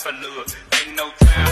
for love. Ain't no time